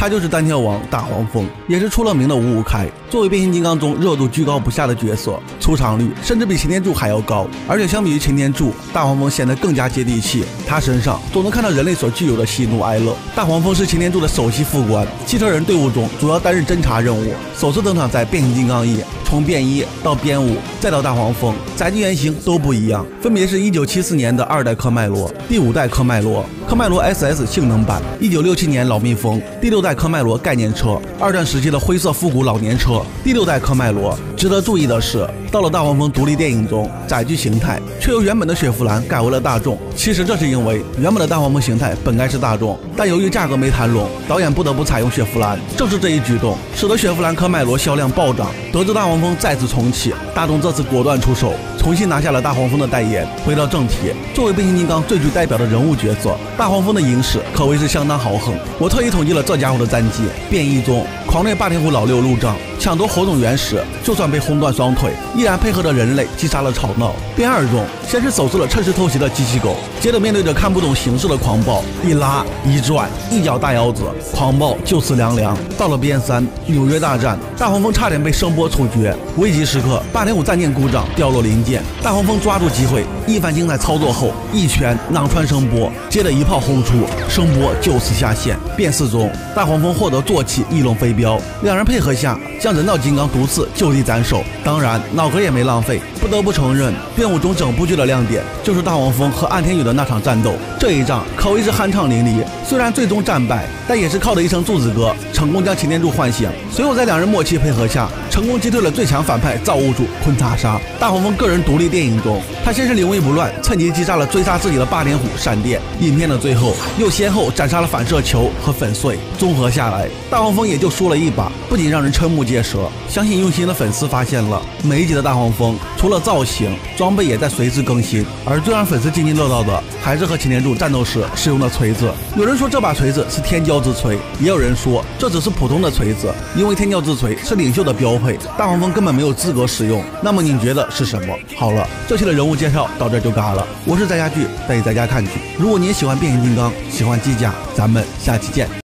他就是单挑王大黄蜂，也是出了名的五五开。作为变形金刚中热度居高不下的角色，出场率甚至比擎天柱还要高。而且相比于擎天柱，大黄蜂显得更加接地气。他身上总能看到人类所具有的喜怒哀乐。大黄蜂是擎天柱的首席副官，汽车人队伍中主要担任侦察任务，首次登场在变形金刚一。从变一到变五，再到大黄蜂，载具原型都不一样，分别是一九七四年的二代科迈罗，第五代科迈罗，科迈罗 SS 性能版，一九六七年老蜜蜂，第六代科迈罗概念车，二战时期的灰色复古老年车，第六代科迈罗。值得注意的是，到了大黄蜂独立电影中，载具形态却由原本的雪佛兰改为了大众。其实这是因为原本的大黄蜂形态本该是大众，但由于价格没谈拢，导演不得不采用雪佛兰。正是这一举动，使得雪佛兰科迈罗销量暴涨。得知大黄风再次重启，大众这次果断出手，重新拿下了大黄蜂的代言。回到正题，作为变形金刚最具代表的人物角色，大黄蜂的影史可谓是相当豪横。我特意统计了这家伙的战绩：变异中狂虐霸天虎老六路障。抢夺火种原石，就算被轰断双腿，依然配合着人类击杀了吵闹。变二中，先是手持了趁势偷袭的机器狗，接着面对着看不懂形势的狂暴，一拉一转，一脚大腰子，狂暴就此凉凉。到了变三，纽约大战，大黄蜂差点被声波处决，危急时刻，霸天虎战舰故障掉落零大黄蜂抓住机会，一番精彩操作后，一拳囊穿声波，接着一炮轰出，声波就此下线。变四中，大黄蜂获得坐骑翼龙飞镖，两人配合下将。人造金刚独自就地斩首，当然脑壳也没浪费。不得不承认，变五中整部剧的亮点就是大黄蜂和暗天宇的那场战斗，这一仗可谓是酣畅淋漓。虽然最终战败，但也是靠着一声柱子哥，成功将擎天柱唤醒。随后在两人默契配合下，成功击退了最强反派造物主昆塔莎。大黄蜂个人独立电影中，他先是临危不乱，趁机击杀了追杀自己的霸天虎闪电。影片的最后，又先后斩杀了反射球和粉碎。综合下来，大黄蜂也就输了一把，不仅让人瞠目结舌，相信用心的粉丝发现了每一集的大黄蜂，除了造型，装备也在随之更新。而最让粉丝津津乐道的，还是和擎天柱战斗时使用的锤子。有人说这把锤子是天骄之锤，也有人说这只是普通的锤子，因为天骄之锤是领袖的标配，大黄蜂根本没有资格使用。那么你觉得是什么？好了，这期的人物介绍到这就嘎了。我是在家剧，带你在家看剧。如果你也喜欢变形金刚，喜欢机甲，咱们下期见。